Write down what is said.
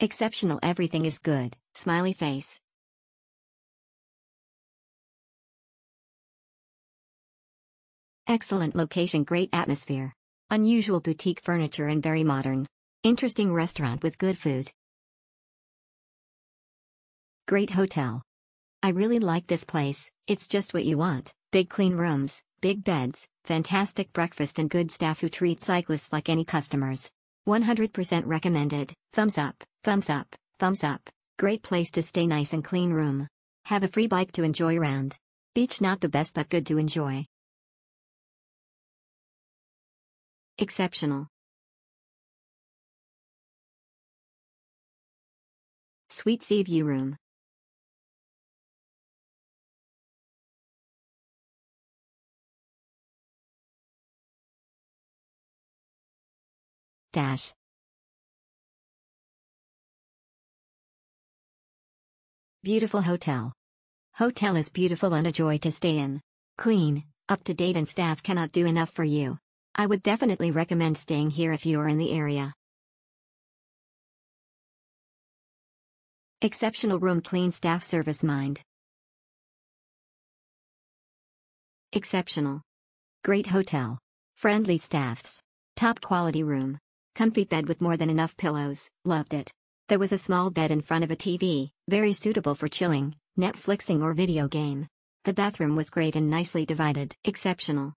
Exceptional everything is good, smiley face. Excellent location great atmosphere. Unusual boutique furniture and very modern. Interesting restaurant with good food. Great hotel. I really like this place, it's just what you want. Big clean rooms, big beds, fantastic breakfast and good staff who treat cyclists like any customers. 100% recommended. Thumbs up, thumbs up, thumbs up. Great place to stay nice and clean room. Have a free bike to enjoy around. Beach not the best but good to enjoy. Exceptional. Sweet sea view room. Dash. Beautiful hotel. Hotel is beautiful and a joy to stay in. Clean, up to date and staff cannot do enough for you. I would definitely recommend staying here if you are in the area. Exceptional room clean staff service mind. Exceptional. Great hotel. Friendly staffs. Top quality room. Comfy bed with more than enough pillows, loved it. There was a small bed in front of a TV, very suitable for chilling, Netflixing or video game. The bathroom was great and nicely divided. Exceptional.